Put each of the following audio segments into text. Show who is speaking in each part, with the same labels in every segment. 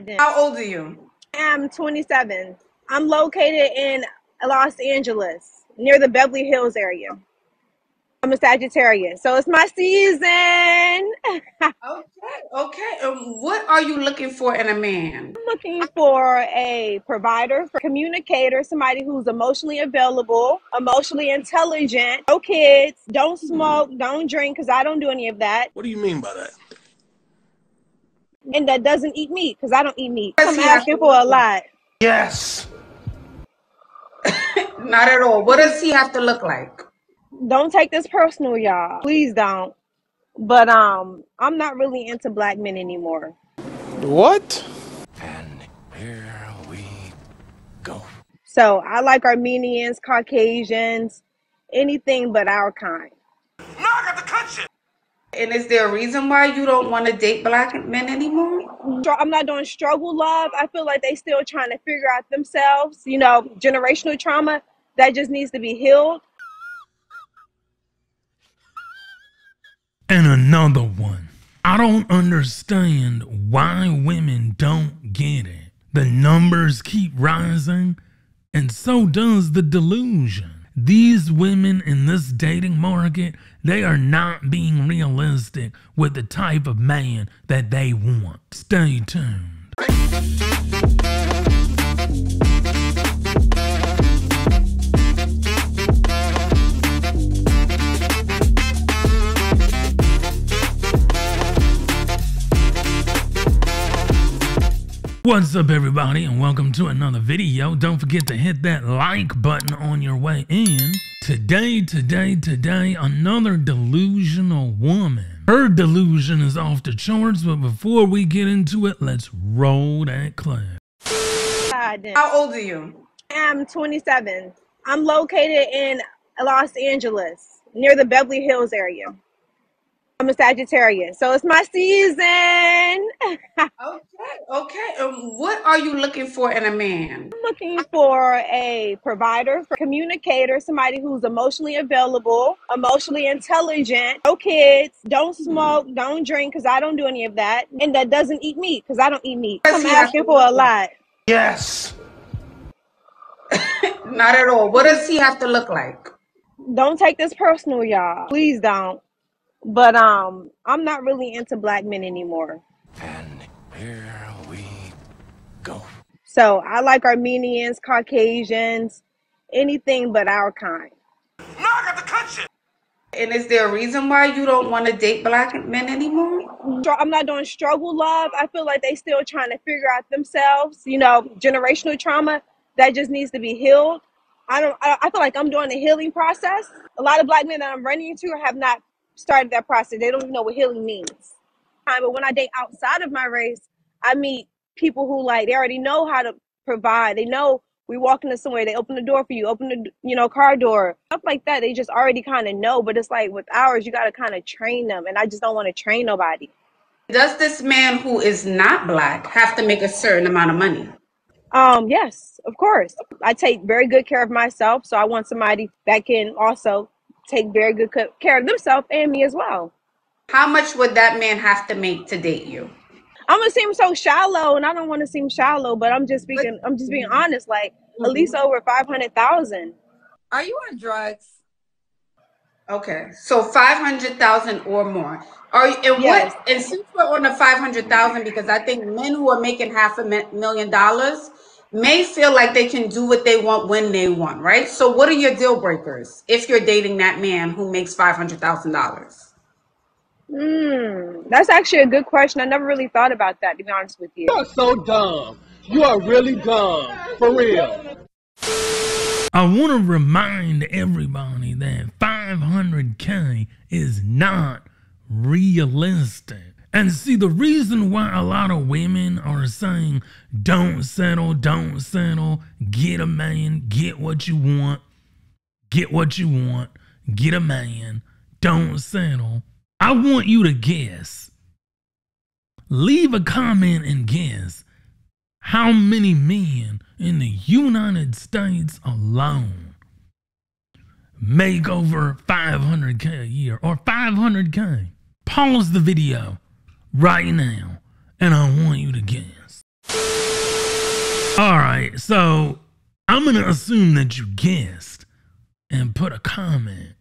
Speaker 1: God damn.
Speaker 2: How old are you?
Speaker 1: I'm 27. I'm located in Los Angeles, near the Beverly Hills area. I'm a Sagittarius, so it's my season.
Speaker 2: Okay, okay. Um, what are you looking for in a man?
Speaker 1: I'm looking for a provider, for communicator, somebody who's emotionally available, emotionally intelligent, no kids, don't smoke, don't drink, because I don't do any of that,
Speaker 3: What do you mean by that?
Speaker 1: And that doesn't eat meat, because I don't eat meat.
Speaker 2: Does
Speaker 1: I'm asking
Speaker 2: to
Speaker 1: for a lot.
Speaker 3: Yes.
Speaker 2: Not at all. What does he have to look like?
Speaker 1: Don't take this personal, y'all. Please don't. But um, I'm not really into black men anymore.
Speaker 3: What?
Speaker 4: And here we go.
Speaker 1: So I like Armenians, Caucasians, anything but our kind.
Speaker 2: And is there a reason why you don't want to date black men anymore?
Speaker 1: I'm not doing struggle love. I feel like they still trying to figure out themselves. You know, generational trauma that just needs to be healed.
Speaker 5: And another one. I don't understand why women don't get it. The numbers keep rising, and so does the delusion. These women in this dating market, they are not being realistic with the type of man that they want. Stay tuned. What's up, everybody, and welcome to another video. Don't forget to hit that like button on your way in. Today, today, today, another delusional woman. Her delusion is off the charts, but before we get into it, let's roll that clip.
Speaker 2: How old are you?
Speaker 1: I'm 27. I'm located in Los Angeles, near the Beverly Hills area. I'm a Sagittarius, so it's my season.
Speaker 2: Okay, okay. Um, what are you looking for in a man?
Speaker 1: I'm looking for a provider, for communicator, somebody who's emotionally available, emotionally intelligent, no kids, don't smoke, don't drink, because I don't do any of that, and that doesn't eat meat, because I don't eat meat.
Speaker 2: Does
Speaker 1: I'm
Speaker 2: he
Speaker 1: asking for a lot.
Speaker 3: Yes.
Speaker 2: Not at all. What does he have to look like?
Speaker 1: Don't take this personal, y'all. Please don't. But um, I'm not really into black men anymore.
Speaker 4: And here we go.
Speaker 1: So I like Armenians, Caucasians, anything but our kind.
Speaker 2: And is there a reason why you don't want to date black men anymore?
Speaker 1: Str- I'm not doing struggle love. I feel like they still trying to figure out themselves. You know, generational trauma that just needs to be healed. I don't. I, I feel like I'm doing the healing process. A lot of black men that I'm running into have not started that process. They don't even know what healing means. But when I date outside of my race, I meet people who like they already know how to provide. They know we walk into somewhere, they open the door for you, open the you know car door, stuff like that. They just already kind of know. But it's like with ours, you got to kind of train them, and I just don't want to train nobody.
Speaker 2: Does this man who is not black have to make a certain amount of money?
Speaker 1: Um, yes, of course. I take very good care of myself, so I want somebody that can also take very good care of themselves and me as well.
Speaker 2: How much would that man have to make to date you?
Speaker 1: I'm gonna seem so shallow, and I don't want to seem shallow, but I'm just
Speaker 2: But
Speaker 1: speaking. I'm just being honest. Like at least over five hundred thousand.
Speaker 6: Are you on drugs?
Speaker 2: okay, so five hundred thousand or more. Are you, and
Speaker 1: Yes.
Speaker 2: what? And since we're on the five hundred thousand, because I think men who are making half a million dollars may feel like they can do what they want when they want, right? So, what are your deal breakers if you're dating that man who makes five hundred thousand dollars?
Speaker 1: Hmm, that's actually a good question. I never really thought about that, to be honest with you.
Speaker 7: You are so dumb. You are really dumb. For real.
Speaker 5: I want to remind everybody that 500K is not realistic. And see, the reason why a lot of women are saying, don't settle, don't settle, get a man, get what you want, get what you want, get a man, don't settle. I want you to guess. Leave a comment and guess how many men in the United States alone make over 500K a year or 500K? Pause the video right now and I want you to guess. All right, so I'm going to assume that you guessed and put a comment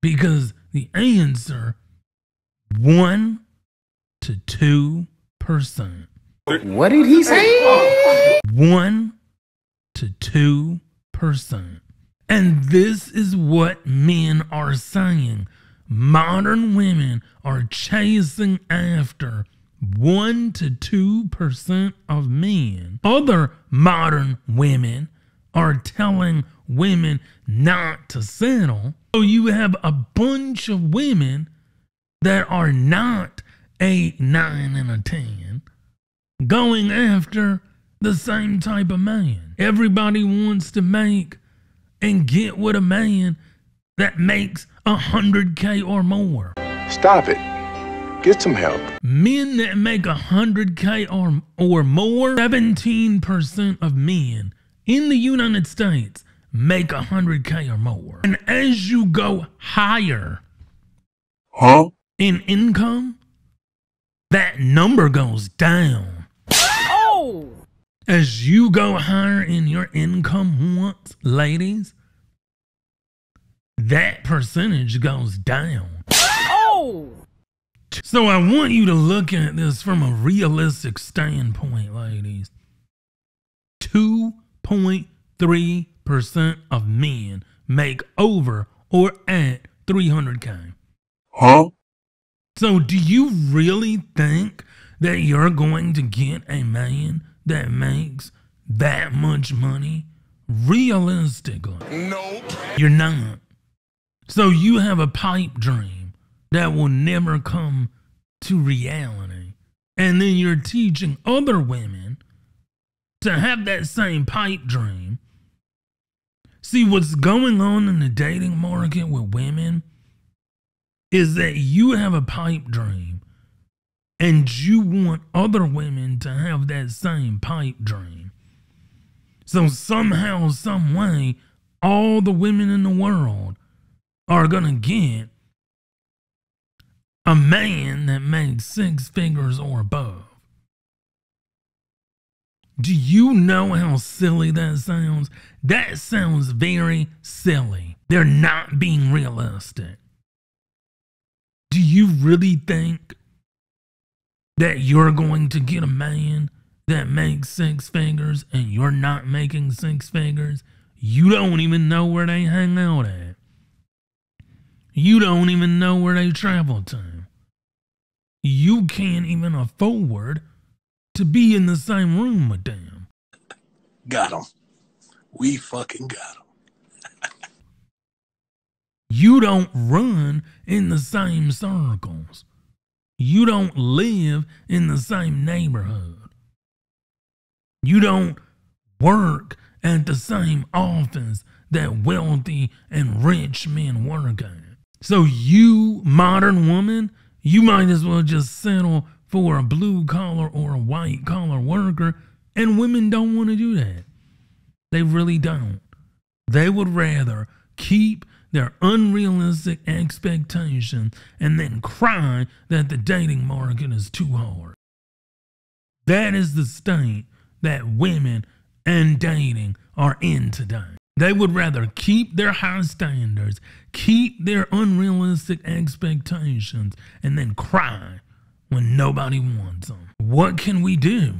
Speaker 5: because the answer 1 to 2%.
Speaker 3: What did he say?
Speaker 5: 1 to 2%. And this is what men are saying. Modern women are chasing after 1 to 2% of men. Other modern women are telling women not to settle. So you have a bunch of women that are not 8, 9, and a 10 going after the same type of man. Everybody wants to make and get with a man that makes a 100K or more.
Speaker 8: Stop it. Get some help.
Speaker 5: Men that make a 100K or, or more, 17% of men in the United States make a 100K or more. And as you go higher
Speaker 8: Huh?
Speaker 5: in income, that number goes down.
Speaker 6: Oh!
Speaker 5: As you go higher in your income wants, ladies, that percentage goes down.
Speaker 6: Oh!
Speaker 5: So I want you to look at this from a realistic standpoint, ladies. 2.3% of men make over or at 300K.
Speaker 8: Huh?
Speaker 5: So do you really think that you're going to get a man that makes that much money? Realistically.
Speaker 3: Nope.
Speaker 5: You're not. So you have a pipe dream that will never come to reality. And then you're teaching other women to have that same pipe dream. See, what's going on in the dating market with women is that you have a pipe dream and you want other women to have that same pipe dream. So somehow, some way, all the women in the world are gonna get a man that makes six figures or above. Do you know how silly that sounds? That sounds very silly. They're not being realistic. Do you really think that you're going to get a man that makes six figures and you're not making six figures? You don't even know where they hang out at. You don't even know where they travel to. You can't even afford to be in the same room with them.
Speaker 3: Got him. We fucking got him.
Speaker 5: You don't run in the same circles. You don't live in the same neighborhood. You don't work at the same office that wealthy and rich men work at. So, you, modern woman, you might as well just settle for a blue collar or a white collar worker, and women don't want to do that. They really don't. They would rather keep their unrealistic expectations and then cry that the dating market is too hard. That is the state that women and dating are in today. They would rather keep their high standards, keep their unrealistic expectations, and then cry when nobody wants them. What can we do?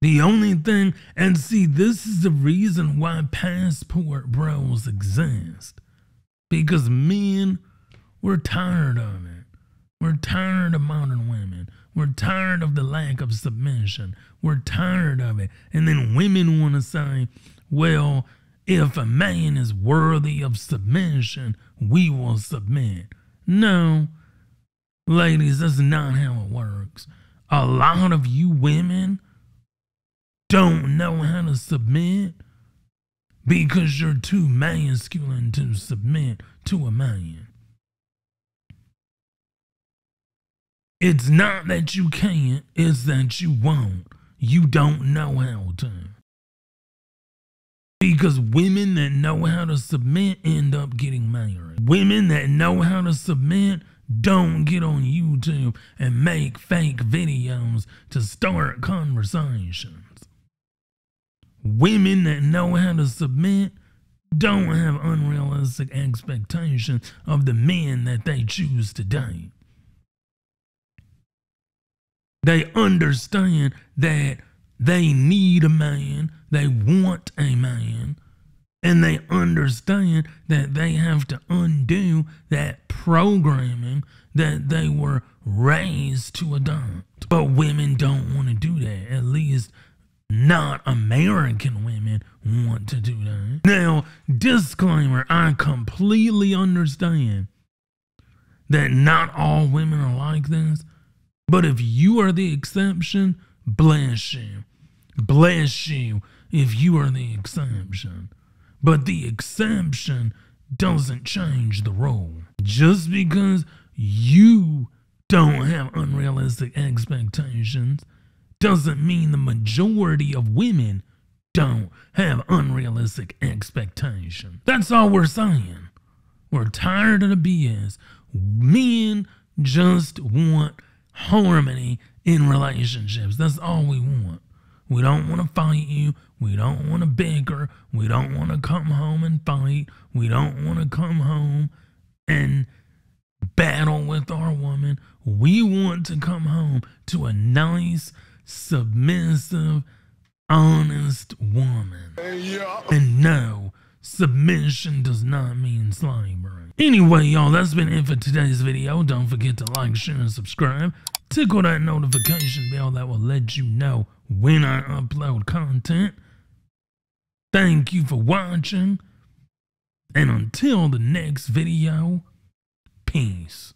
Speaker 5: The only thing, and see, this is the reason why passport bros exist. Because men, we're tired of it. We're tired of modern women. We're tired of the lack of submission. We're tired of it. And then women want to say, well, if a man is worthy of submission, we will submit. No, ladies, that's not how it works. A lot of you women don't know how to submit because you're too masculine to submit to a man. It's not that you can't, it's that you won't. You don't know how to. Because women that know how to submit end up getting married. Women that know how to submit don't get on YouTube and make fake videos to start conversations. women that know how to submit don't have unrealistic expectations of the men that they choose to date. They understand that they need a man, they want a man, and they understand that they have to undo that programming that they were raised to adopt. But women don't want to do that. At least not American women want to do that. Now, disclaimer I completely understand that not all women are like this, but if you are the exception, bless you. Bless you if you are the exception. But the exception doesn't change the rule. Just because you don't have unrealistic expectations doesn't mean the majority of women don't have unrealistic expectations. That's all we're saying. We're tired of the BS. Men just want harmony in relationships. That's all we want. We don't want to fight you. We don't want to bicker. We don't want to come home and fight. We don't want to come home and battle with our woman. We want to come home to a nice, submissive, honest woman. And no, submission does not mean slavery. Anyway, y'all, that's been it for today's video. Don't forget to like, share, and subscribe. Tickle that notification bell that will let you know when I upload content. Thank you for watching. And until the next video, peace.